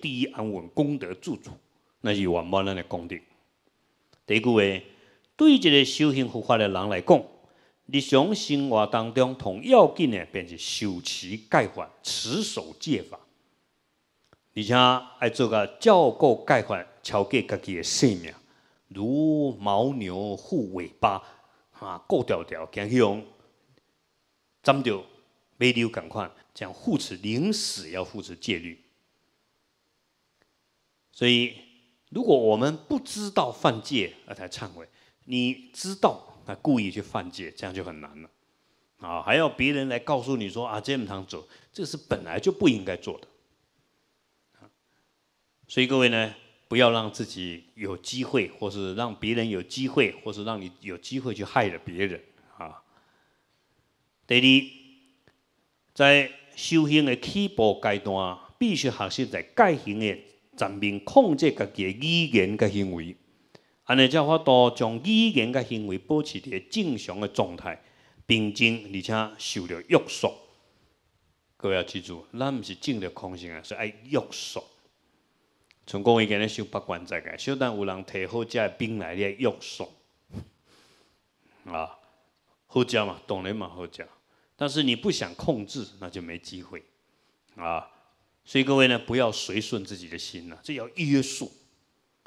第一安稳功德助主，那是圆满咱的功德。第一句话，对一个修行佛法的人来讲，日常生活当中同要紧的便是修持戒法、持守戒法，而且爱做个照顾戒法、超过家己的性命，如牦牛护尾巴，啊，顾条条惊向斩着马牛赶快，这样护持临死要护持戒律。所以，如果我们不知道犯戒而才忏悔，你知道那故意去犯戒，这样就很难了。啊，还要别人来告诉你说啊，这么堂走，这是本来就不应该做的。所以各位呢，不要让自己有机会，或是让别人有机会，或是让你有机会去害了别人啊。第二，在修行的起步阶段，必须学习在戒行的。全面控制家己的语言甲行为，安尼才法度将语言甲行为保持伫正常的状态，平静而且受着约束。各位要记住，咱毋是静的空性啊，是爱约束。从讲伊今日修八关斋戒，小等有人摕好食的饼来咧约束，啊，好食嘛，当然嘛好食，但是你不想控制，那就没机会，啊。所以各位呢，不要随顺自己的心呐，这要约束。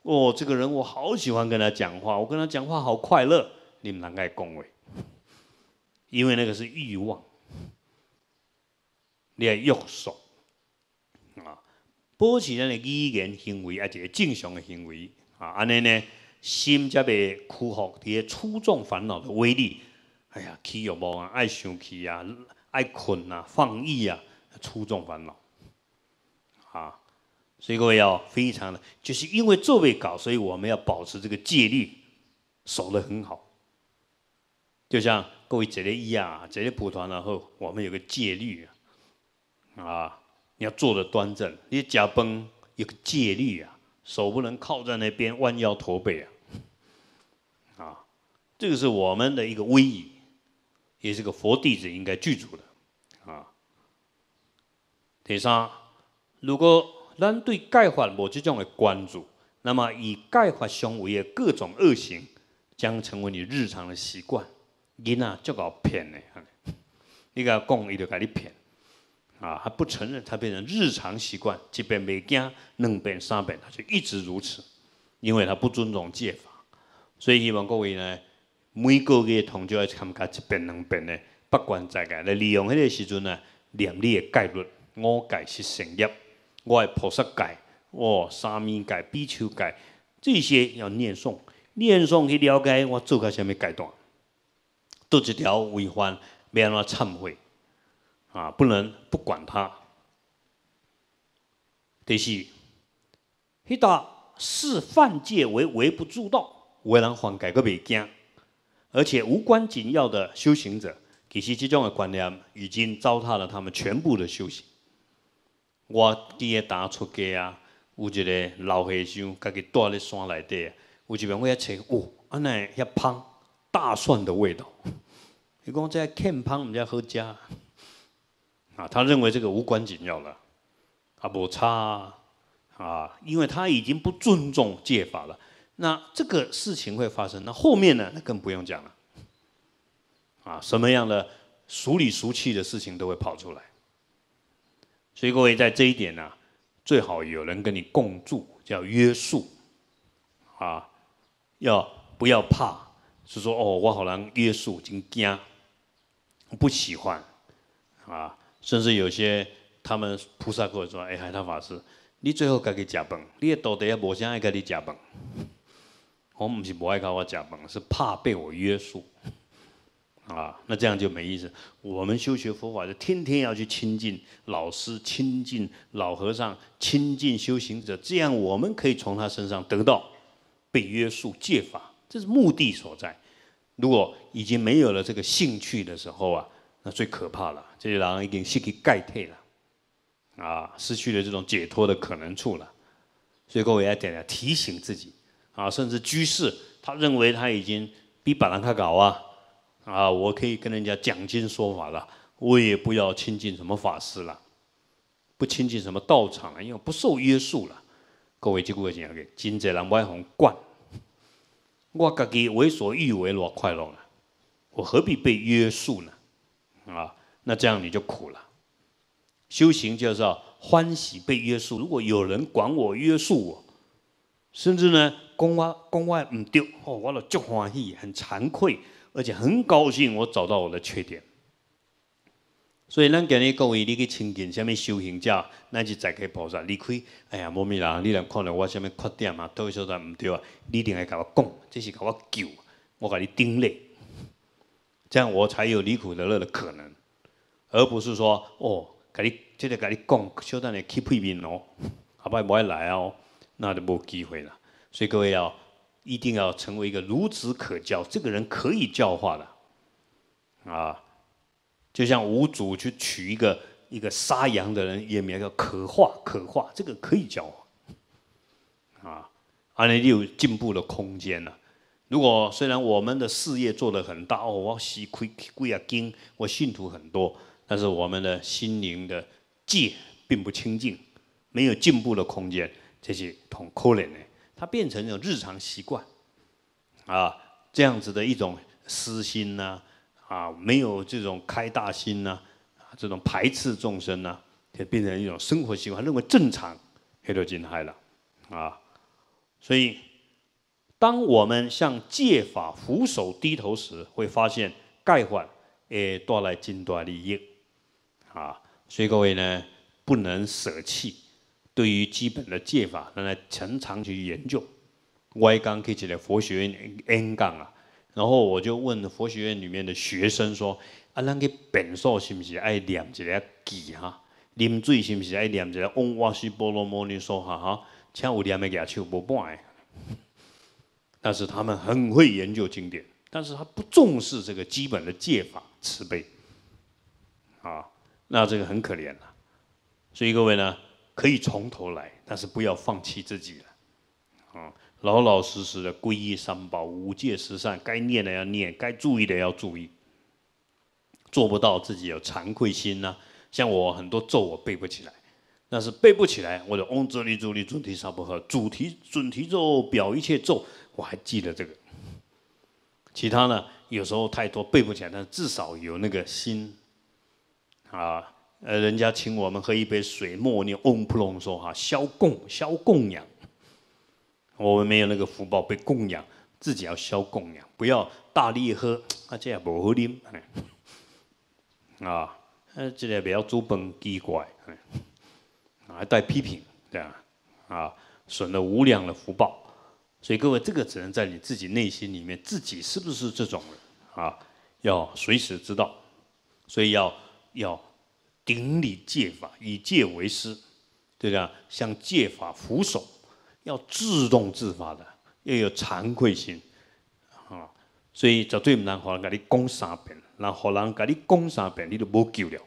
哦，这个人我好喜欢跟他讲话，我跟他讲话好快乐，你们难该恭维，因为那个是欲望，你要约束啊，保持咱的语言行为，而且正常的行为啊，安尼呢，心才被克服这些粗重烦恼的威力。哎呀，起欲望啊，爱生气啊，爱困啊，放逸啊，粗重烦恼。啊，所以各位要非常的，就是因为座位高，所以我们要保持这个戒律，守得很好。就像各位这里一样啊，这里蒲团然后我们有个戒律啊，啊，你要坐的端正，你脚崩有个戒律啊，手不能靠在那边弯腰驼背啊，啊，这个是我们的一个威仪，也是个佛弟子应该具足的啊。第三。如果咱对戒法无即种的关注，那么以戒法相为的各种恶行，将成为你日常的习惯。囡仔就搞骗的，你甲讲，伊就甲你骗，啊，还不承认，他变成日常习惯，即便没惊，两遍三遍，他就一直如此，因为他不尊重戒法。所以希望各位呢，每个月同就要参加一遍两遍的不管在戒，来利用迄个时阵呢，念你的戒律，我戒是成业。我爱菩萨戒，哦，沙弥戒、比丘戒，这些要念诵，念诵去了解我做个什么阶段，都一条违反，要安怎忏悔，啊，不能不管他。第四，迄搭视犯戒为微不足道，为人犯戒个未惊，而且无关紧要的修行者，其实这种的观念已经糟蹋了他们全部的修行。我记个打出家啊，有一个老和尚，家己住咧山内底，有一遍我遐找，哦，安尼遐香大蒜的味道。伊讲这欠香，毋知好食 啊。他认为这个无关紧要了，啊，无差啊，因为他已经不尊重戒法了。那这个事情会发生，那后面呢？那更不用讲了。啊，什么样的俗里俗气的事情都会跑出来。所以各位在这一点呢，最好有人跟你共住，叫约束，啊，要不要怕？是说哦，我好难约束，真惊，不喜欢，啊，甚至有些他们菩萨跟我说：“哎，海涛法师，你最后该给食饭，你的道德也无想爱给你食饭。”我唔是不爱跟我食饭，是怕被我约束。啊，那这样就没意思。我们修学佛法，就天天要去亲近老师、亲近老和尚、亲近修行者，这样我们可以从他身上得到被约束戒法，这是目的所在。如果已经没有了这个兴趣的时候啊，那最可怕了，这些人已经失去盖退了，啊，失去了这种解脱的可能处了。所以各位要点点提醒自己啊，甚至居士，他认为他已经比别人更搞啊。啊，我可以跟人家讲经说法了，我也不要亲近什么法师了，不亲近什么道场了，因为不受约束了。各位就会讲个，真济人爱红惯，我家己为所欲为，多快乐了，我何必被约束呢？啊，那这样你就苦了。修行就是要欢喜被约束。如果有人管我、约束我，甚至呢，公外公外唔丢哦，我了就欢喜，很惭愧，而且很高兴，我找到我的缺点。所以咱今日各位，你去亲近什么修行者，乃至在家菩萨，离开，哎呀，无咪啦，你来看到我什么缺点啊，都说在唔对啊，你一定要甲我讲，这是甲我救，我甲你顶礼，这样我才有离苦得乐的可能，而不是说哦，甲你，这个甲你讲，小等你去配面哦，后摆无爱来哦，那就无机会了。所以各位要一定要成为一个孺子可教，这个人可以教化的，啊。就像五祖去取一个一个杀羊的人，也名叫可化可化，这个可以教化啊，而且有进步的空间呢。如果虽然我们的事业做得很大哦，我洗亏贵啊经，我信徒很多，但是我们的心灵的戒并不清净，没有进步的空间，这些同可怜呢，它变成一种日常习惯啊，这样子的一种私心呢。啊，没有这种开大心呐，啊，这种排斥众生呐，就变成一种生活习惯，认为正常，黑头金嗨了，啊，所以，当我们向戒法俯首低头时，会发现盖患诶带来金多利益，啊，所以各位呢，不能舍弃对于基本的戒法，来常常去研究。我刚开起来佛学院 N 杠啊。然后我就问佛学院里面的学生说：“啊，咱个本数是不是爱念一个记哈？啉水是不是爱念一个嗡哇西波罗摩尼说哈哈？像有念的牙手不半但是他们很会研究经典，但是他不重视这个基本的戒法慈悲啊，那这个很可怜了。所以各位呢，可以从头来，但是不要放弃自己了啊。”老老实实的皈依三宝、五戒十善，该念的要念，该注意的要注意。做不到自己有惭愧心呐。像我很多咒我背不起来，但是背不起来，我的嗡哲利主利准提萨婆诃主题准提咒表一切咒，我还记得这个。其他呢，有时候太多背不起来，但至少有那个心啊。呃，人家请我们喝一杯水，默念嗡普隆说哈，消供消供养。我们没有那个福报被供养，自己要消供养，不要大力喝，啊，这也不好啉，啊，呃，这个不要煮饭奇怪，还带批评，对啊，啊，损了无量的福报，所以各位，这个只能在你自己内心里面，自己是不是这种人啊？要随时知道，所以要要顶礼戒法，以戒为师，对吧？向戒法俯首。要自动自发的，要有惭愧心，啊，所以绝对唔能让人甲你讲三遍，然后人甲你讲三遍，你都无救了，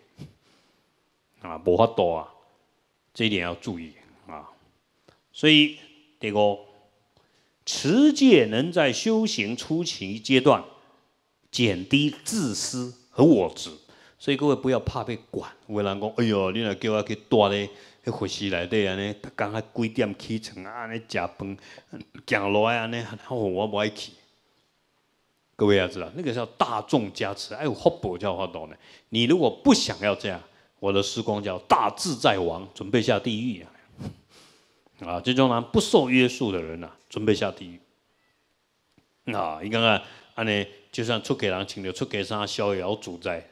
啊，无法度啊，这一点要注意啊。所以这个，持戒能在修行初期阶段减低自私和我执，所以各位不要怕被管，有人讲，哎呦，你若叫我去住咧。迄佛寺内底安尼，逐工啊几点起床啊？安尼食饭，行路安尼，哦，我不爱去。各位要知道，那个叫大众加持，哎，有福报叫法度呢。你如果不想要这样，我的师公叫大自在王，准备下地狱啊！啊，这种人不受约束的人呐，准备下地狱。啊，你看看，安尼就算出给人请的出给啥逍遥主宰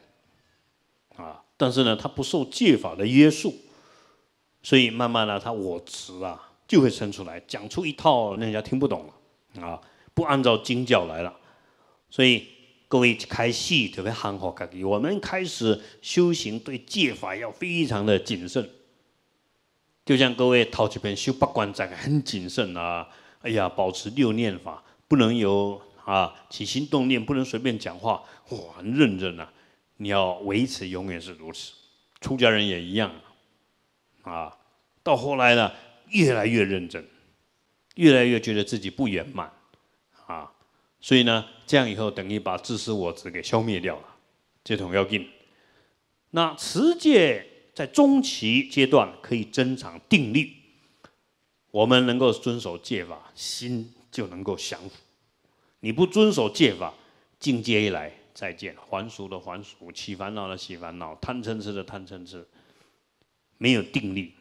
啊，但是呢，他不受戒法的约束。所以慢慢的，他我执啊就会生出来，讲出一套人家听不懂了啊，不按照经教来了。所以各位开戏特别憨厚，我们开始修行，对戒法要非常的谨慎。就像各位陶几篇修八关斋很谨慎啊，哎呀，保持六念法，不能有啊起心动念，不能随便讲话，哇，很认真啊。你要维持永远是如此，出家人也一样。啊，到后来呢，越来越认真，越来越觉得自己不圆满，啊，所以呢，这样以后等于把自私我执给消灭掉了，这种要紧。那持戒在中期阶段可以增长定力。我们能够遵守戒法，心就能够降服。你不遵守戒法，境界一来，再见，还俗的还俗，起烦恼的起烦恼，贪嗔痴的贪嗔痴，没有定力。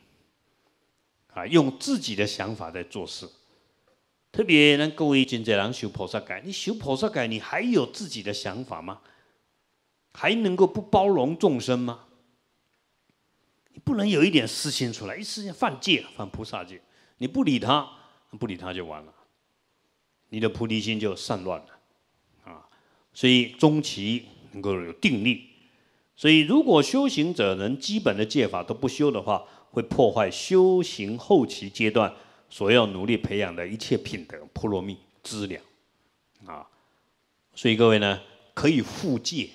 啊，用自己的想法在做事。特别呢，各位真在人修菩萨改，你修菩萨改，你还有自己的想法吗？还能够不包容众生吗？你不能有一点私心出来，一私心犯戒，犯菩萨戒。你不理他，不理他就完了，你的菩提心就散乱了，所以中期能够有定力，所以如果修行者能基本的戒法都不修的话，会破坏修行后期阶段所要努力培养的一切品德、波罗蜜资粮，啊，所以各位呢，可以复戒，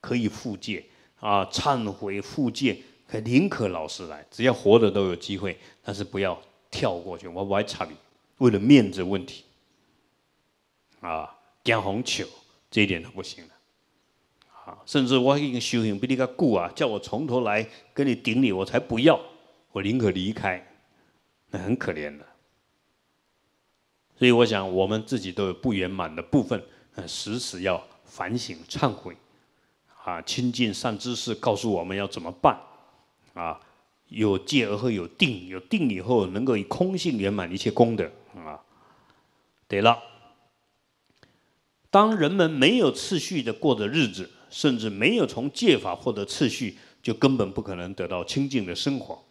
可以复戒啊，忏悔复戒，可宁可老实来，只要活着都有机会，但是不要。跳过去，我不爱插你，为了面子问题，啊，惊红球这一点都不行了，啊，甚至我已经修行比你个久啊，叫我从头来跟你顶礼，我才不要，我宁可离开，那很可怜的。所以我想，我们自己都有不圆满的部分，时时要反省忏悔，啊，亲近善知识，告诉我们要怎么办，啊。有戒而后有定，有定以后能够以空性圆满一切功德啊。对了，当人们没有次序的过的日子，甚至没有从戒法获得次序，就根本不可能得到清净的生活。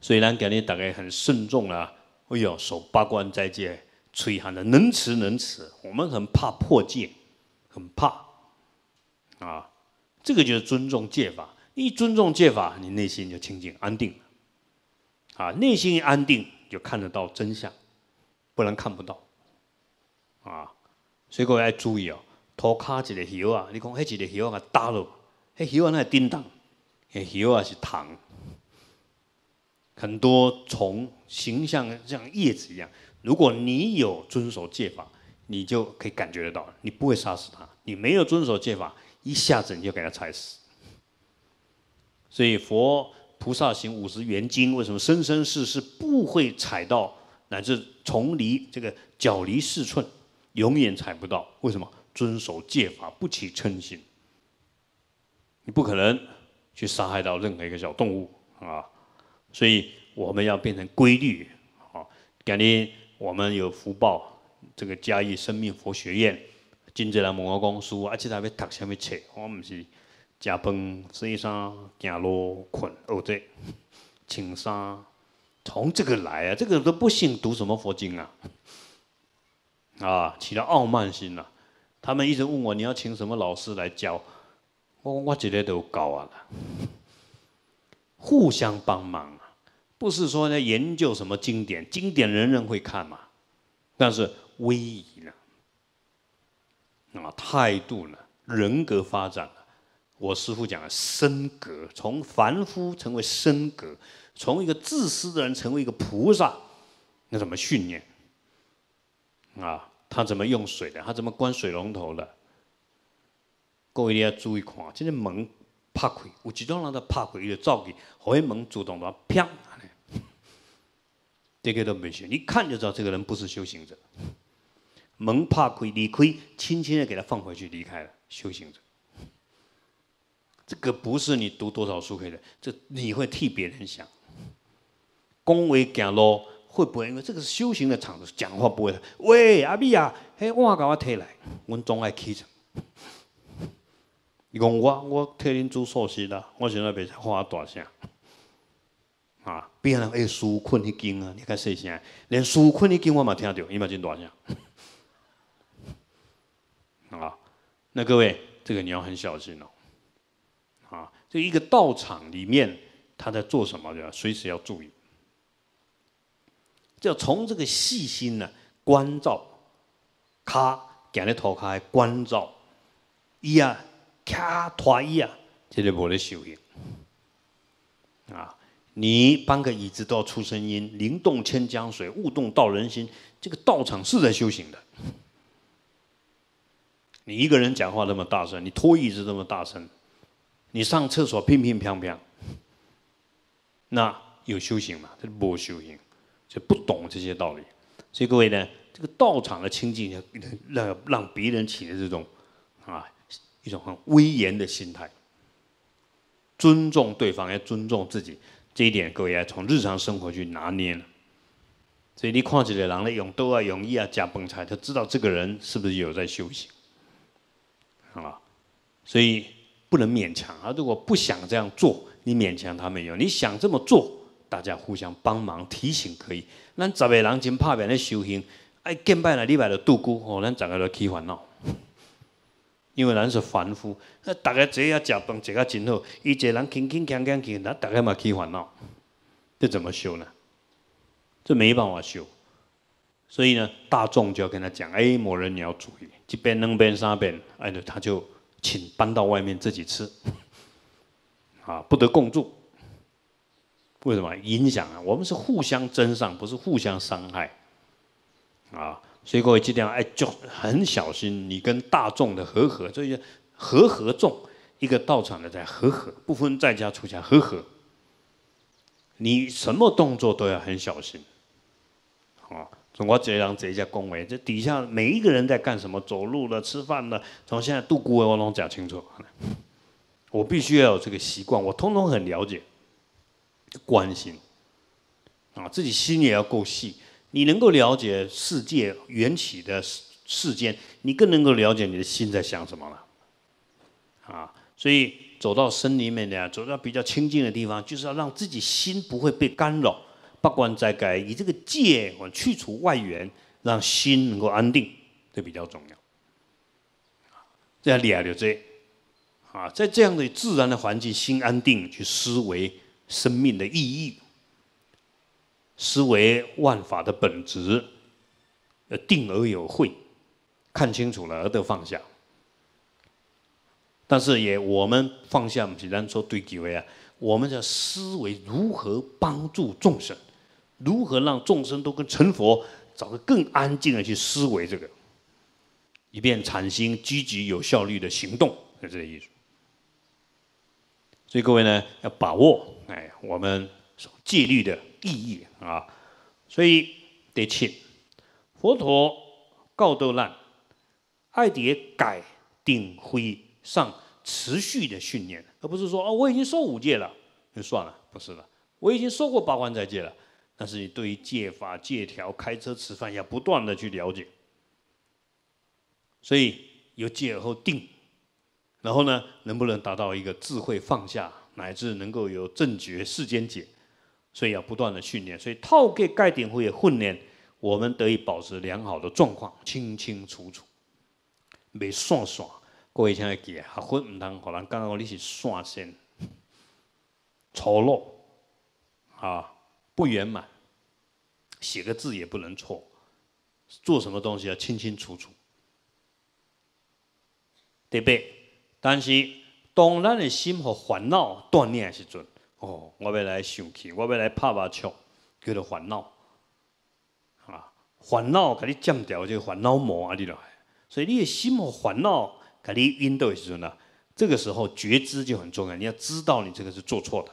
所以呢，今日大概很慎重啊，哎呦，守八关斋戒，吹喊的能持能持。我们很怕破戒，很怕啊。这个就是尊重戒法。一尊重戒法，你内心就清净安定。啊，内心一安定，就看得到真相，不然看不到。啊，所以各位要注意哦，涂骹一个叶啊，你讲迄一个叶啊打落，迄叶啊那叮当，迄叶啊是糖，很多虫形象像叶子一样。如果你有遵守戒法，你就可以感觉得到，你不会杀死它；你没有遵守戒法，一下子你就给它踩死。所以佛菩萨行五十缘经，为什么生生世世不会踩到，乃至从离这个脚离四寸，永远踩不到？为什么？遵守戒法，不起嗔心。你不可能去杀害到任何一个小动物啊！所以我们要变成规律啊！感觉我们有福报，这个嘉义生命佛学院，今日来问我讲书，而且他要读什么册？我唔是。食饭、洗衫、行路、困，哦对，请衫，从这个来啊，这个都不信读什么佛经啊，啊，起了傲慢心了。他们一直问我，你要请什么老师来教？我我觉得都高啊，互相帮忙啊，不是说在研究什么经典，经典人人会看嘛，但是威仪呢，啊，态度呢，人格发展。我师父讲升格，从凡夫成为升格，从一个自私的人成为一个菩萨，那怎么训练？啊，他怎么用水的？他怎么关水龙头的？各位你要注意看，这个门拍开，有几种人他拍开，伊就走去，后一门主动的啪，这个都没学，一看就知道这个人不是修行者。门拍开离开，轻轻的给他放回去，离开了修行者。这个不是你读多少书可以的，这你会替别人想。恭维讲咯，会不会？因为这个是修行的场子，讲话不会。喂，阿碧啊，嘿，碗给我摕来，我总爱起床。伊讲我我替恁煮寿司啦，我现在别话大声。啊，别人哎，书困一经啊，你看细声，连书困一经我嘛听到，伊嘛真大声。啊，那各位，这个你要很小心哦。啊，这一个道场里面，他在做什么的，随时要注意。就从这个细心呢，关照，卡讲的头开关照，伊啊，卡拖伊啊，这就无咧修行。啊，你搬个椅子都要出声音，灵动千江水，物动道人心，这个道场是在修行的。你一个人讲话那么大声，你拖椅子这么大声。你上厕所乒乒乓乓，那有修行嘛？这不修行，就不懂这些道理。所以各位呢，这个道场的清净，让让别人起的这种啊一种很威严的心态，尊重对方，要尊重自己，这一点各位要从日常生活去拿捏了。所以你看起来人咧用刀啊、用意啊、加崩菜，就知道这个人是不是有在修行啊？所以不能勉强啊！如果不想这样做，你勉强他没有。你想这么做，大家互相帮忙提醒可以。咱十个人真拍拼咧修行，哎，见拜了礼拜就度孤吼，咱整个都起烦恼。因为咱是凡夫，那大家坐下食饭，食个真好，一个人轻轻锵锵去，那大家嘛起烦恼，这怎么修呢？这没办法修，所以呢，大众就要跟他讲：哎，某人你要注意，这边、那边、三边，哎，他就请搬到外面自己吃，啊，不得共住。为什么？影响啊！我们是互相增上，不是互相伤害，啊，所以各位记得哎，就很小心，你跟大众的和合，这些和合众，一个道场的在和合，不分在家出家和合，你什么动作都要很小心。啊，从我这样这一下恭维，这底下每一个人在干什么，走路了、吃饭了，从现在度孤我拢讲清楚。我必须要有这个习惯，我通通很了解，关心。啊，自己心也要够细，你能够了解世界缘起的世世间，你更能够了解你的心在想什么了。啊，所以走到森林里面呢，走到比较清静的地方，就是要让自己心不会被干扰。不管在该以这个戒去除外缘，让心能够安定，这比较重要。这样了解，啊，在这样的自然的环境，心安定，去思维生命的意义，思维万法的本质，呃，定而有慧，看清楚了而得放下。但是也我们放下，不是咱说对几位啊？我们的思维如何帮助众生？如何让众生都跟成佛，找个更安静的去思维这个，以便产生积极有效率的行动，是这个意思。所以各位呢，要把握哎我们戒律的意义啊。所以得切，佛陀告斗难，爱迭改定慧上持续的训练，而不是说哦我已经受五戒了，就算了，不是的，我已经受过八关斋戒了。但是你对于戒法、戒条、开车、吃饭，要不断的去了解。所以有戒而后定，然后呢，能不能达到一个智慧放下，乃至能够有正觉世间解？所以要不断的训练。所以套给盖顶会训练，我们得以保持良好的状况，清清楚楚，没算算。各位请记啊，学佛唔通，可能刚刚你是散线，丑陋啊。不圆满，写个字也不能错，做什么东西要清清楚楚，对不对？但是当咱的心和烦恼锻炼的时阵，哦，我要来生气，我要来拍麻将，叫做烦恼，啊，烦恼给你降掉，就烦恼魔啊，你来。所以你的心和烦恼给你引导的时阵呢，这个时候觉知就很重要，你要知道你这个是做错的。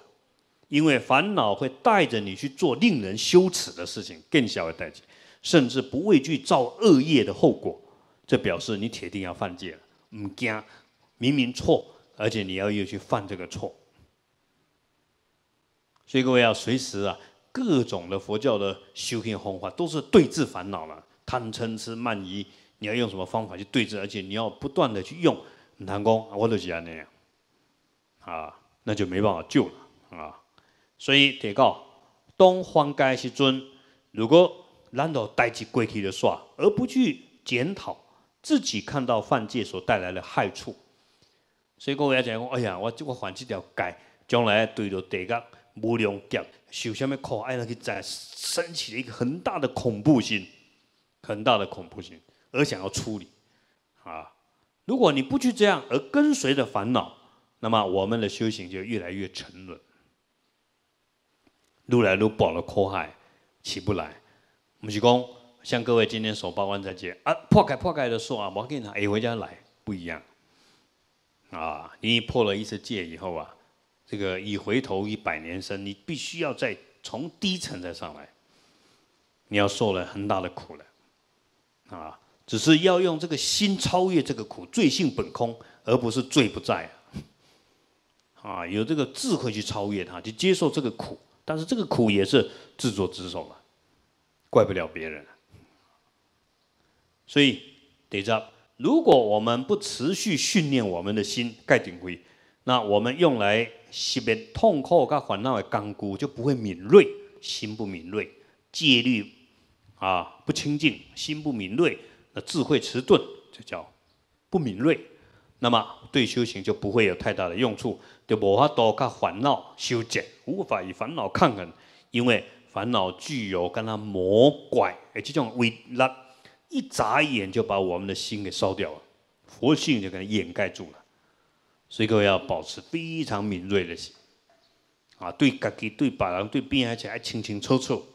因为烦恼会带着你去做令人羞耻的事情，更小的代价，甚至不畏惧造恶业的后果，这表示你铁定要犯戒了。唔惊，明明错，而且你要又去犯这个错。所以各位要随时啊，各种的佛教的修行方法都是对治烦恼了，贪嗔痴慢疑，你要用什么方法去对治？而且你要不断的去用。南宫，我都是那样，啊，那就没办法救了啊。所以提告当犯戒时阵，如果难道代志过去的耍，而不去检讨自己看到犯戒所带来的害处，所以各位要讲，哎呀，我我犯这条戒，将来对着地狱无量劫受什么苦，哎，那去再升起了一个很大的恐怖心，很大的恐怖心，而想要处理啊。如果你不去这样，而跟随着烦恼，那么我们的修行就越来越沉沦。愈来愈饱了苦海，起不来。不是讲像各位今天守八关斋戒啊，破开破开的时候啊，我跟你讲哎回家来不一样啊。你破了一次戒以后啊，这个一回头一百年生，你必须要再从低层再上来，你要受了很大的苦了，啊，只是要用这个心超越这个苦，罪性本空，而不是罪不在啊，啊，有这个智慧去超越它，去接受这个苦，但是这个苦也是自作自受了，怪不了别人，所以得着。如果我们不持续训练我们的心，盖顶灰，那我们用来识别痛苦跟烦恼的钢骨就不会敏锐，心不敏锐，戒律啊不清净，心不敏锐，那智慧迟钝，就叫不敏锐。那么对修行就不会有太大的用处，就无法多跟烦恼修剪，无法与烦恼抗衡，因为烦恼具有跟它魔怪诶这种威力。一眨眼就把我们的心给烧掉了，佛性就给它掩盖住了。所以各位要保持非常敏锐的心，啊，对自己、对别人、对别人，而且还清清楚楚。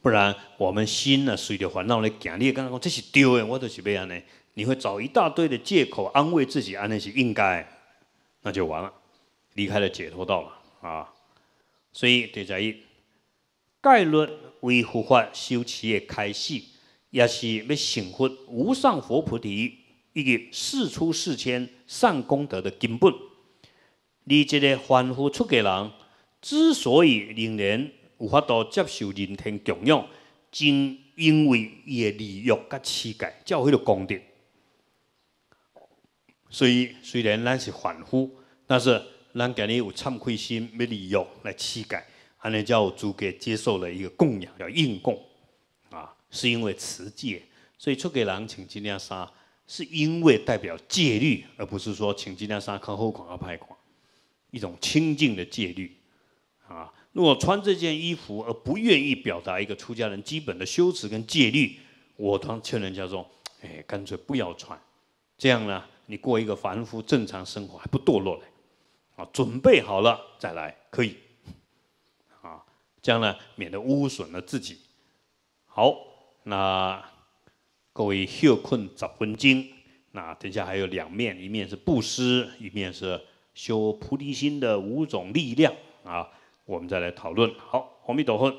不然我们心呢，随着烦恼来行，你刚刚讲这是对的，我就是要安尼，你会找一大堆的借口安慰自己，安尼是应该，那就完了，离开了解脱道了啊。所以得在意概率。为佛法修持的开始，也是要成佛无上佛菩提，以及世出世间善功德的根本。你这个凡夫出家人，之所以仍然有法度接受人天供养，正因为伊的利欲甲乞丐，才有迄个功德。所以虽然咱是凡夫，但是咱今日有忏悔心，要利欲来乞丐。安尼叫诸给接受了一个供养，叫应供，啊，是因为持戒，所以出给人请金亮衫，是因为代表戒律，而不是说请金亮衫靠后款而派款，一种清净的戒律，啊，如果穿这件衣服而不愿意表达一个出家人基本的修持跟戒律，我当劝人家说，哎，干脆不要穿，这样呢，你过一个凡夫正常生活还不堕落嘞，啊，准备好了再来可以。这样呢，免得污损了自己。好，那各位休困十分经。那等下还有两面，一面是布施，一面是修菩提心的五种力量啊。我们再来讨论。好，阿弥陀佛。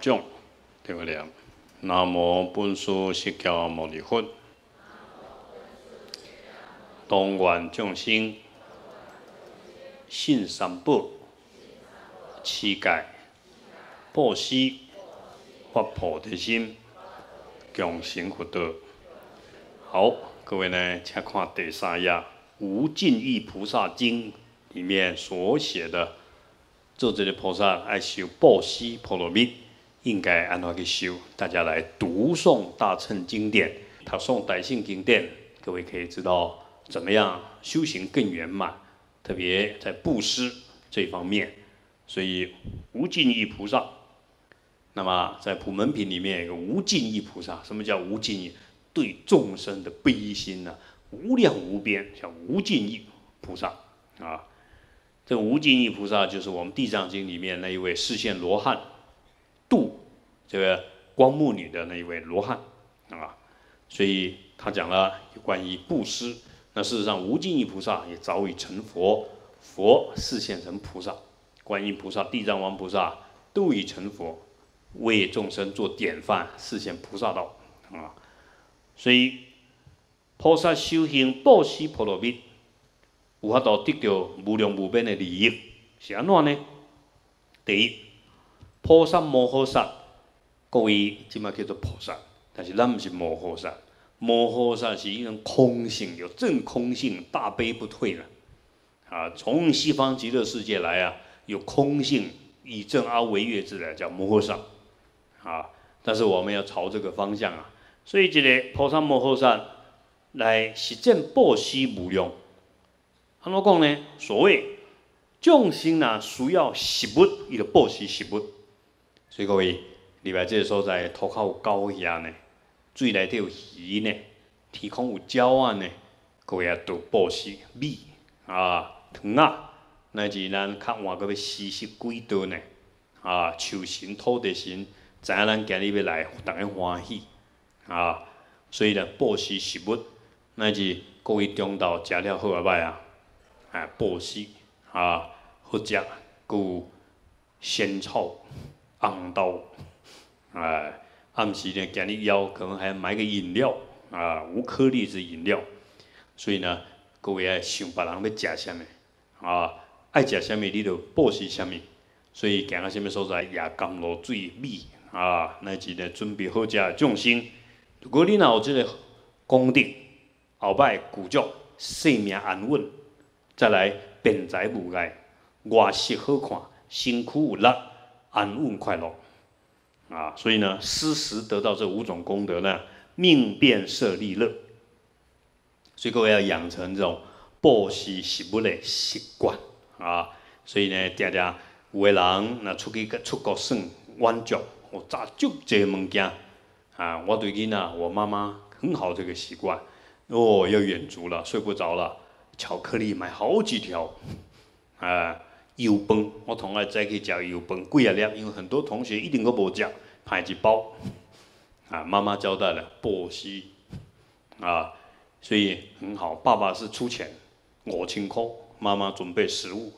众，对不了。南无本师释迦牟尼佛。当愿众生信三宝，持戒、布施、发菩提心，共成佛道。好，各位呢，请看第三页《无尽意菩萨经》里面所写的，做这个菩萨爱修布施波罗蜜。应该按照去修，大家来读诵大乘经典，他诵大乘经典，各位可以知道怎么样修行更圆满，特别在布施这方面。所以无尽意菩萨，那么在普门品里面有个无尽意菩萨，什么叫无尽意？对众生的悲心呢，无量无边，叫无尽意菩萨啊。这无尽意菩萨就是我们地藏经里面那一位视现罗汉。度这个光目女的那一位罗汉啊，所以他讲了有关于布施。那事实上，无尽意菩萨也早已成佛，佛示现成菩萨，观音菩萨、地藏王菩萨都已成佛，为众生做典范，示现菩萨道啊。所以，菩萨修行布施波罗蜜，有法度得到无量无边的利益，是安怎呢？第一，菩萨摩诃萨，各位即马叫做菩萨，但是咱毋是摩诃萨，摩诃萨是一种空性，有正空性，大悲不退了。啊，从西方极乐世界来啊，有空性以正阿为月之来叫摩诃萨，啊，但是我们要朝这个方向啊，所以这个菩萨摩诃萨来实践布施无量。安怎讲呢？所谓众生呐，需要食物，伊就布施食物。所以各位，礼拜这个所在，土口有狗遐呢，水内底有鱼呢，天空有鸟啊呢，各位啊，都布施米啊、糖啊，乃至咱较晚个要施食几多呢？啊，树神、土地神，知影咱今日要来，逐个欢喜啊，所以呢，布施食物，乃至各位中道食了好啊歹啊。啊，布施啊，好食，有仙草、红豆，啊，暗时呢，今日要可能还要买个饮料啊，无颗粒子饮料。所以呢，各位爱想别人要食啥物啊，爱食啥物，你就布施啥物。所以行到啥物所在，也甘露水米啊，乃至呢准备好食众生。如果你若有即个功德，后摆鼓足性命安稳。再来，辩才无碍，外色好看，身躯有力，安稳快乐啊！所以呢，施时得到这五种功德呢，命变色利乐。所以各位要养成这种布施食物的习惯啊！所以呢，大家有的人那出去出国耍，玩足，我炸足这物件啊！我对囡仔，我妈妈很好这个习惯哦，要远足了，睡不着了。巧克力买好几条，啊，油崩，我同学再去食油崩，贵啊粒，因为很多同学一定都无食，买一包，啊，妈妈交代了，波西，啊，所以很好，爸爸是出钱，我清空，妈妈准备食物，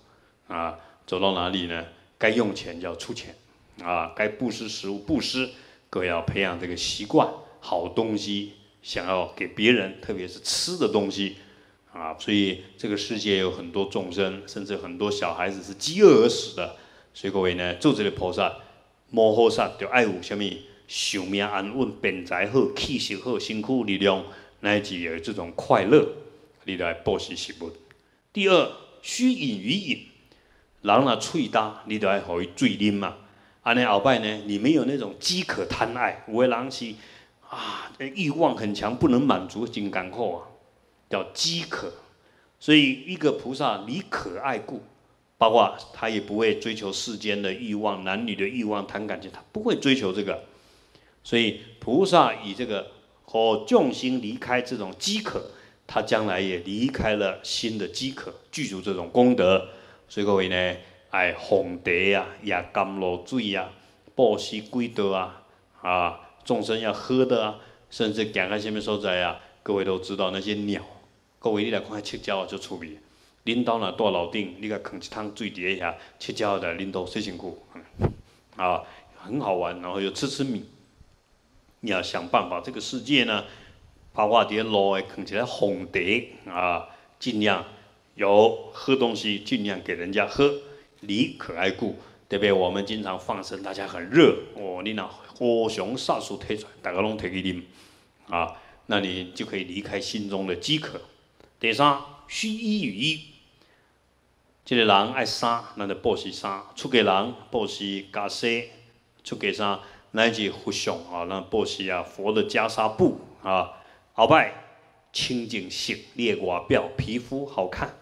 啊，走到哪里呢？该用钱就要出钱，啊，该布施食物布施，各要培养这个习惯，好东西想要给别人，特别是吃的东西。啊，所以这个世界有很多众生，甚至很多小孩子是饥饿而死的。所以各位呢，做这个菩萨、摩诃萨，就爱有什么寿命安稳、病财好、气息好、辛苦力量，乃至有这种快乐，你来布施食物。第二，虚饮于饮，人若喙大，你就爱互伊水啉嘛。安尼后摆呢，你没有那种饥渴贪爱，有的人是啊，欲望很强，不能满足，真艰苦啊。叫饥渴，所以一个菩萨离可爱故，包括他也不会追求世间的欲望、男女的欲望、谈感情，他不会追求这个。所以菩萨以这个和众心离开这种饥渴，他将来也离开了新的饥渴，具足这种功德。所以各位呢，爱弘德呀，也甘露水呀，布施归德啊，啊，众生要喝的啊，甚至讲开下面所在啊，各位都知道那些鸟。各位，你来看切鸟就出名。领导若大楼顶，你甲放一桶水伫下，切鸟来领导洗身躯，啊，很好玩。然后又吃吃米，你要想办法。这个世界呢，包括伫路诶，放起来红茶啊，尽量有喝东西，尽量给人家喝，离可爱故。特别我们经常放生，大家很热哦，你拿火熊杀鼠推出来，大家拢摕去啉，啊，那你就可以离开心中的饥渴。第三，须衣与衣。这个人爱衫，那就布施衫；出家人布施袈裟，出家衫乃至佛像啊，那布施啊佛的袈裟布啊。后摆清净色，列外表皮肤好看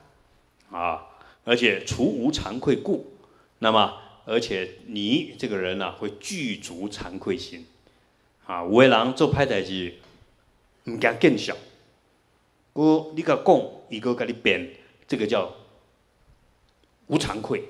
啊，而且除无惭愧故。那么，而且你这个人呢，会具足惭愧心啊。有个人做歹代志，唔惊见笑。我你甲讲，伊个甲你变，这个叫无惭愧。